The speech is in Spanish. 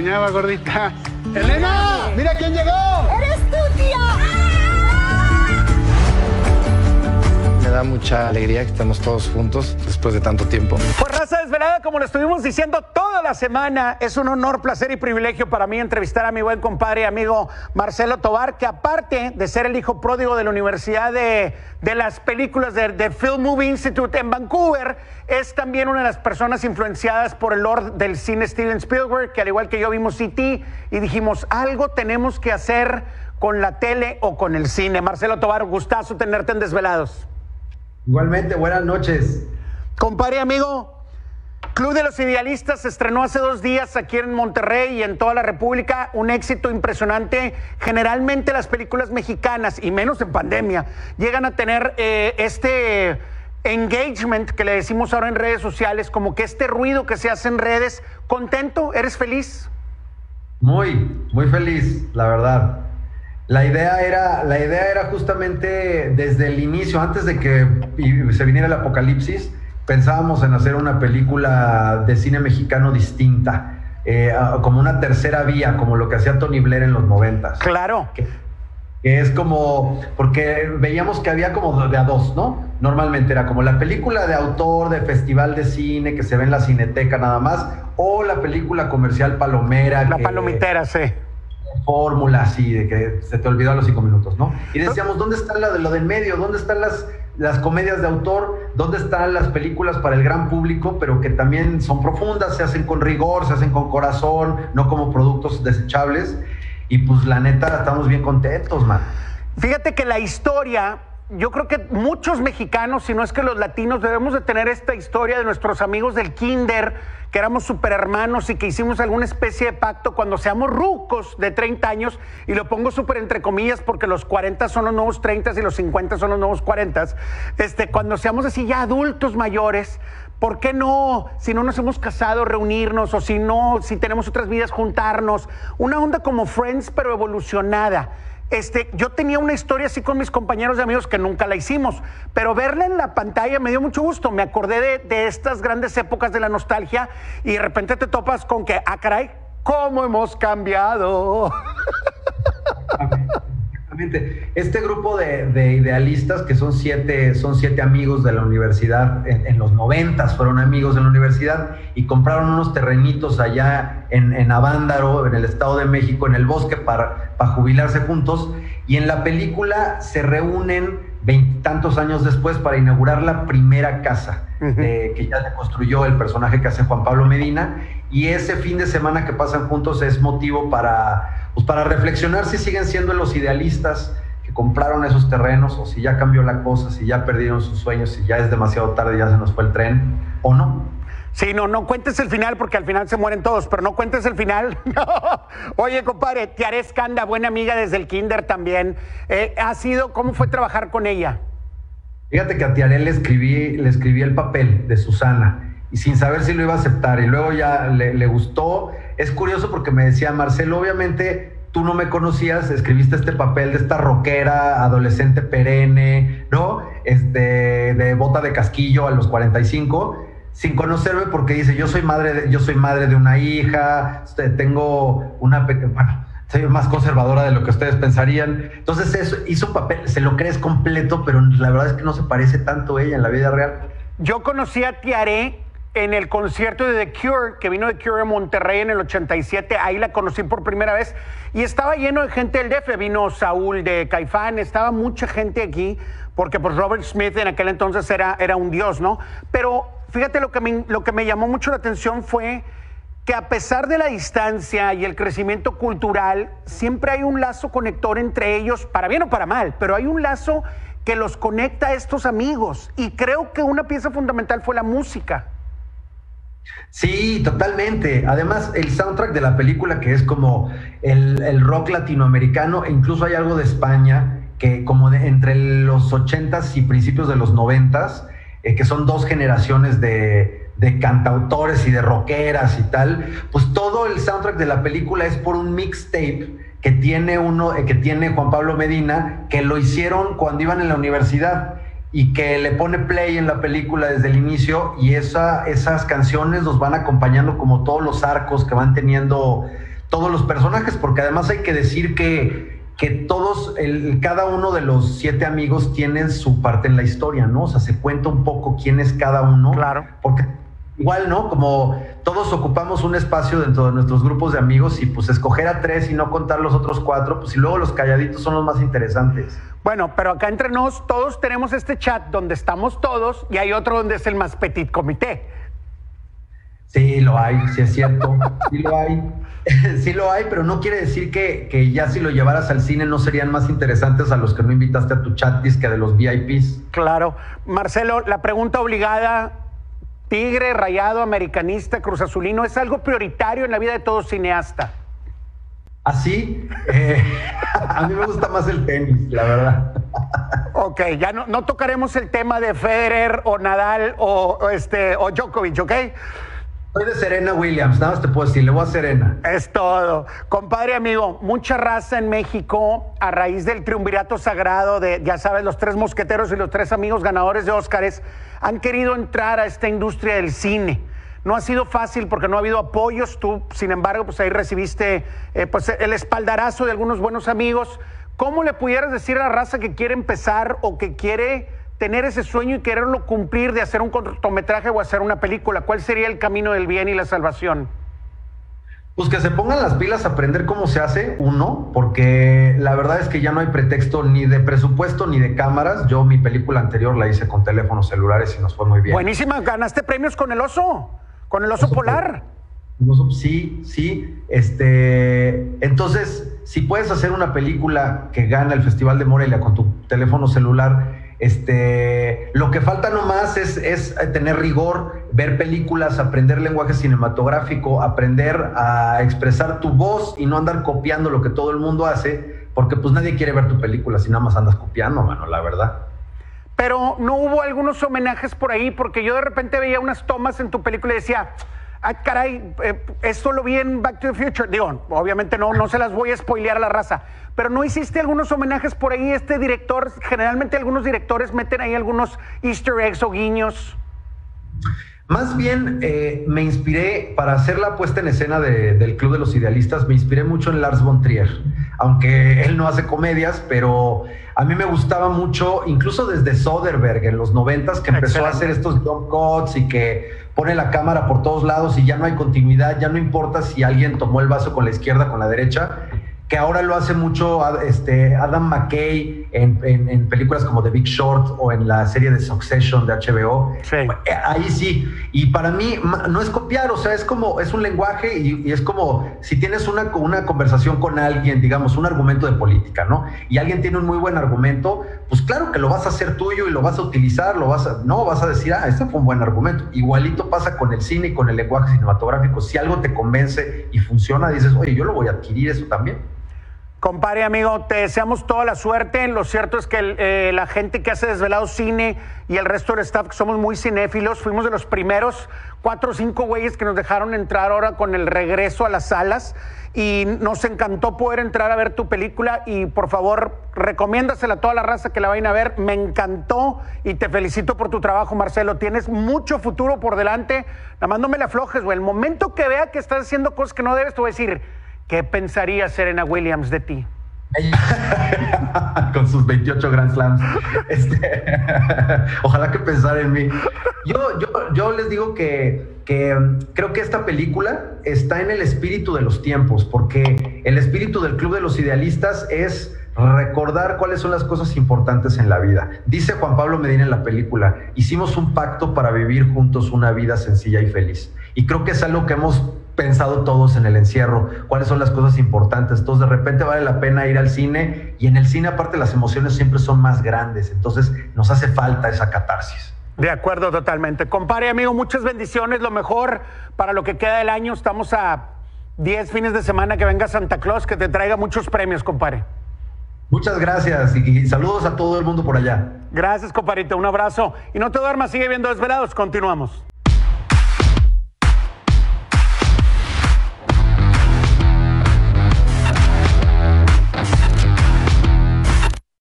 extrañaba, gordita. ¡Elena! ¡Mira quién llegó! Da mucha alegría que estemos todos juntos después de tanto tiempo. Pues raza desvelada, como lo estuvimos diciendo toda la semana, es un honor, placer y privilegio para mí entrevistar a mi buen compadre y amigo Marcelo Tobar, que aparte de ser el hijo pródigo de la Universidad de, de las Películas de, Film Movie Institute en Vancouver, es también una de las personas influenciadas por el Lord del cine Steven Spielberg, que al igual que yo vimos CT y dijimos, algo tenemos que hacer con la tele o con el cine. Marcelo Tobar, gustazo tenerte en Desvelados. Igualmente, buenas noches. Compadre amigo, Club de los Idealistas se estrenó hace dos días aquí en Monterrey y en toda la República. Un éxito impresionante. Generalmente las películas mexicanas, y menos en pandemia, llegan a tener eh, este engagement que le decimos ahora en redes sociales, como que este ruido que se hace en redes. ¿Contento? ¿Eres feliz? Muy, muy feliz, la verdad. La idea era, la idea era justamente desde el inicio, antes de que se viniera el apocalipsis, pensábamos en hacer una película de cine mexicano distinta, eh, como una tercera vía, como lo que hacía Tony Blair en los noventas. Claro. Que, que es como, porque veíamos que había como de a dos, ¿no? Normalmente era como la película de autor de festival de cine que se ve en la cineteca nada más, o la película comercial palomera. La que, palomitera, sí fórmula así, de que se te olvidó a los cinco minutos, ¿no? Y decíamos, ¿dónde está de lo del medio? ¿Dónde están las, las comedias de autor? ¿Dónde están las películas para el gran público, pero que también son profundas, se hacen con rigor, se hacen con corazón, no como productos desechables? Y pues la neta, estamos bien contentos, man. Fíjate que la historia yo creo que muchos mexicanos, si no es que los latinos, debemos de tener esta historia de nuestros amigos del kinder, que éramos super hermanos y que hicimos alguna especie de pacto cuando seamos rucos de 30 años, y lo pongo súper entre comillas porque los 40 son los nuevos 30 y los 50 son los nuevos 40, este, cuando seamos así ya adultos mayores, ¿Por qué no, si no nos hemos casado, reunirnos o si no, si tenemos otras vidas, juntarnos? Una onda como Friends, pero evolucionada. Este, yo tenía una historia así con mis compañeros de amigos que nunca la hicimos, pero verla en la pantalla me dio mucho gusto. Me acordé de, de estas grandes épocas de la nostalgia y de repente te topas con que, ah, caray, ¿cómo hemos cambiado? Exactamente. Este grupo de, de, idealistas, que son siete, son siete amigos de la universidad, en, en, los noventas fueron amigos de la universidad y compraron unos terrenitos allá en, en Avándaro, en el Estado de México, en el bosque, para, para jubilarse juntos. Y en la película se reúnen veintitantos años después para inaugurar la primera casa uh -huh. eh, que ya se construyó el personaje que hace Juan Pablo Medina. Y ese fin de semana que pasan juntos es motivo para, pues para reflexionar si siguen siendo los idealistas que compraron esos terrenos o si ya cambió la cosa, si ya perdieron sus sueños, si ya es demasiado tarde, ya se nos fue el tren o no. Sí, no, no cuentes el final porque al final se mueren todos, pero no cuentes el final. Oye, compadre, Tiare Escanda, buena amiga desde el kinder también. Eh, ¿Ha sido, cómo fue trabajar con ella? Fíjate que a Tiare le escribí, le escribí el papel de Susana y sin saber si lo iba a aceptar y luego ya le, le gustó. Es curioso porque me decía, Marcelo, obviamente tú no me conocías, escribiste este papel de esta rockera, adolescente perenne, ¿no? Este, de bota de casquillo a los 45 sin conocerme porque dice yo soy madre de, yo soy madre de una hija este, tengo una bueno soy más conservadora de lo que ustedes pensarían entonces eso hizo un papel se lo crees completo pero la verdad es que no se parece tanto a ella en la vida real yo conocí a Tiare en el concierto de The Cure, que vino The Cure en Monterrey en el 87, ahí la conocí por primera vez y estaba lleno de gente del DF, vino Saúl de Caifán, estaba mucha gente aquí, porque pues Robert Smith en aquel entonces era, era un dios, ¿no? Pero fíjate lo que, me, lo que me llamó mucho la atención fue que a pesar de la distancia y el crecimiento cultural, siempre hay un lazo conector entre ellos, para bien o para mal, pero hay un lazo que los conecta a estos amigos y creo que una pieza fundamental fue la música. Sí, totalmente. Además, el soundtrack de la película, que es como el, el rock latinoamericano, e incluso hay algo de España, que como de, entre los ochentas y principios de los noventas, eh, que son dos generaciones de, de, cantautores y de rockeras y tal, pues todo el soundtrack de la película es por un mixtape que tiene uno, eh, que tiene Juan Pablo Medina, que lo hicieron cuando iban en la universidad y que le pone play en la película desde el inicio y esa, esas canciones nos van acompañando como todos los arcos que van teniendo todos los personajes, porque además hay que decir que, que todos, el, cada uno de los siete amigos tienen su parte en la historia, ¿no? O sea, se cuenta un poco quién es cada uno. Claro. Porque igual, ¿no? Como todos ocupamos un espacio dentro de nuestros grupos de amigos y pues escoger a tres y no contar los otros cuatro, pues y luego los calladitos son los más interesantes. Bueno, pero acá entre nos todos tenemos este chat donde estamos todos y hay otro donde es el más petit comité. Sí, lo hay, sí es cierto, sí lo hay. sí lo hay, pero no quiere decir que, que, ya si lo llevaras al cine no serían más interesantes a los que no invitaste a tu chat que de los VIPs. Claro. Marcelo, la pregunta obligada, Tigre, Rayado, Americanista, Cruz Azulino, ¿es algo prioritario en la vida de todo cineasta? Así, eh, a mí me gusta más el tenis, la verdad. Ok, ya no, no tocaremos el tema de Federer o Nadal o, o este, o Djokovic, ¿ok? Soy de Serena Williams, nada más te puedo decir, le voy a Serena. Es todo. Compadre amigo, mucha raza en México a raíz del triunvirato sagrado de, ya sabes, los tres mosqueteros y los tres amigos ganadores de Óscares han querido entrar a esta industria del cine. No ha sido fácil porque no ha habido apoyos. Tú, sin embargo, pues ahí recibiste eh, pues, el espaldarazo de algunos buenos amigos. ¿Cómo le pudieras decir a la raza que quiere empezar o que quiere tener ese sueño y quererlo cumplir de hacer un cortometraje o hacer una película? ¿Cuál sería el camino del bien y la salvación? Pues que se pongan las pilas a aprender cómo se hace, uno, porque la verdad es que ya no hay pretexto ni de presupuesto ni de cámaras. Yo mi película anterior la hice con teléfonos celulares y nos fue muy bien. Buenísima, ganaste premios con el oso, con el oso, oso polar. Oso, sí, sí. Este, entonces, si puedes hacer una película que gana el Festival de Morelia con tu teléfono celular, este, lo que falta nomás es, es tener rigor, ver películas, aprender lenguaje cinematográfico, aprender a expresar tu voz y no andar copiando lo que todo el mundo hace, porque pues nadie quiere ver tu película si nada más andas copiando, mano, la verdad. Pero no hubo algunos homenajes por ahí, porque yo de repente veía unas tomas en tu película y decía, ah, caray, eh, esto lo vi en Back to the Future. Digo, obviamente no, no se las voy a spoilear a la raza, pero no hiciste algunos homenajes por ahí. Este director, generalmente algunos directores meten ahí algunos easter eggs o guiños. Más bien eh, me inspiré para hacer la puesta en escena de, del Club de los Idealistas, me inspiré mucho en Lars von Trier, aunque él no hace comedias, pero a mí me gustaba mucho, incluso desde Soderbergh en los noventas, que empezó Excelente. a hacer estos jump cuts y que pone la cámara por todos lados y ya no hay continuidad, ya no importa si alguien tomó el vaso con la izquierda, con la derecha, que ahora lo hace mucho este, Adam McKay en, en, en, películas como The Big Short o en la serie de Succession de HBO. Sí. Ahí sí. Y para mí no es copiar, o sea, es como, es un lenguaje y, y, es como si tienes una, una conversación con alguien, digamos, un argumento de política, ¿no? Y alguien tiene un muy buen argumento, pues claro que lo vas a hacer tuyo y lo vas a utilizar, lo vas a, no, vas a decir, ah, este fue un buen argumento. Igualito pasa con el cine y con el lenguaje cinematográfico. Si algo te convence y funciona, dices, oye, yo lo voy a adquirir eso también. Compadre, amigo, te deseamos toda la suerte. Lo cierto es que eh, la gente que hace Desvelado Cine y el resto del staff, que somos muy cinéfilos, fuimos de los primeros cuatro o cinco güeyes que nos dejaron entrar ahora con el regreso a las salas. Y nos encantó poder entrar a ver tu película. Y por favor, recomiéndasela a toda la raza que la vayan a ver. Me encantó y te felicito por tu trabajo, Marcelo. Tienes mucho futuro por delante. Nada más no me la aflojes, güey. El momento que vea que estás haciendo cosas que no debes, te voy a decir ¿Qué pensaría Serena Williams de ti? Con sus 28 Grand Slams. Este, ojalá que pensara en mí. Yo, yo, yo les digo que, que creo que esta película está en el espíritu de los tiempos, porque el espíritu del Club de los Idealistas es recordar cuáles son las cosas importantes en la vida. Dice Juan Pablo Medina en la película, hicimos un pacto para vivir juntos una vida sencilla y feliz. Y creo que es algo que hemos pensado todos en el encierro, cuáles son las cosas importantes. Entonces, de repente vale la pena ir al cine y en el cine, aparte, las emociones siempre son más grandes. Entonces, nos hace falta esa catarsis. De acuerdo, totalmente. Compare, amigo, muchas bendiciones. Lo mejor para lo que queda del año. Estamos a 10 fines de semana que venga Santa Claus, que te traiga muchos premios, compare. Muchas gracias y, saludos a todo el mundo por allá. Gracias, comparito. Un abrazo. Y no te duermas, sigue viendo Desvelados. Continuamos.